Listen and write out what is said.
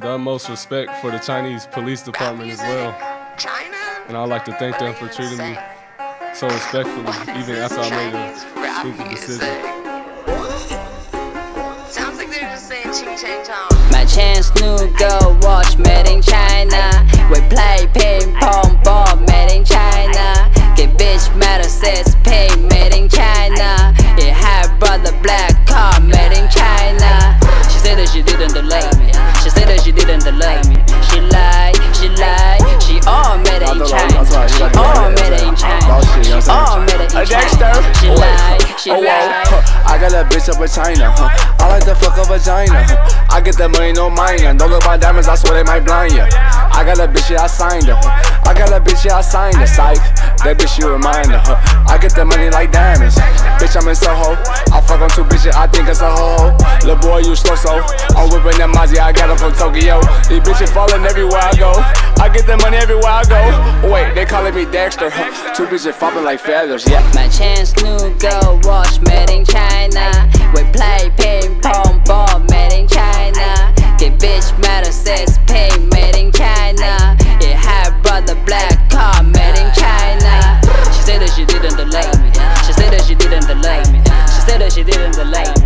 have the utmost respect for the Chinese police department as well. China? And I'd like to thank them for treating me so respectfully, even after I made a stupid decision. Sounds like they're just saying ching chang chong. My chance new girl watch made all made it in China. She lied, she Oh, oh huh. I got a bitch up in China, huh? I like to fuck a vagina, huh? I get that money, no minor. Don't look my diamonds, I swear they might blind ya. I got a bitch, yeah, I signed her. huh? I got a bitch, yeah, I signed her. Psych, that bitch, you remind her, huh? I get the money like diamonds. Bitch, I'm in Soho. The boy, you so so. I'm whipping that Mozzie, I got him from Tokyo. These bitches falling everywhere I go. I get the money everywhere I go. Wait, they calling me Dexter. Two bitches popping like feathers, yeah. My chance, new go watch made in China. We play ping pong ball made in China. Get bitch metal says pay made in China. Yeah, brother black car made in China. She said that she didn't delay me. She said that she didn't delay me. She said that she didn't delay me.